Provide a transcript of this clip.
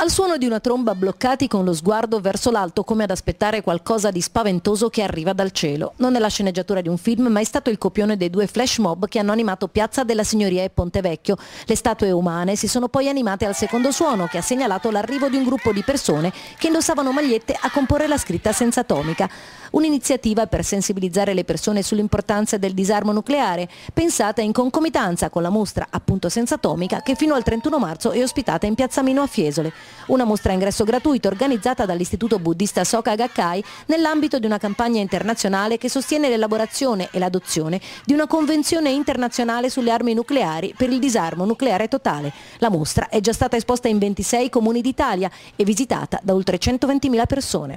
Al suono di una tromba bloccati con lo sguardo verso l'alto come ad aspettare qualcosa di spaventoso che arriva dal cielo. Non è la sceneggiatura di un film ma è stato il copione dei due flash mob che hanno animato Piazza della Signoria e Ponte Vecchio. Le statue umane si sono poi animate al secondo suono che ha segnalato l'arrivo di un gruppo di persone che indossavano magliette a comporre la scritta senza atomica. Un'iniziativa per sensibilizzare le persone sull'importanza del disarmo nucleare, pensata in concomitanza con la mostra appunto senza atomica che fino al 31 marzo è ospitata in Piazza Mino a Fiesole. Una mostra a ingresso gratuito organizzata dall'Istituto Buddista Soka Gakkai nell'ambito di una campagna internazionale che sostiene l'elaborazione e l'adozione di una convenzione internazionale sulle armi nucleari per il disarmo nucleare totale. La mostra è già stata esposta in 26 comuni d'Italia e visitata da oltre 120.000 persone.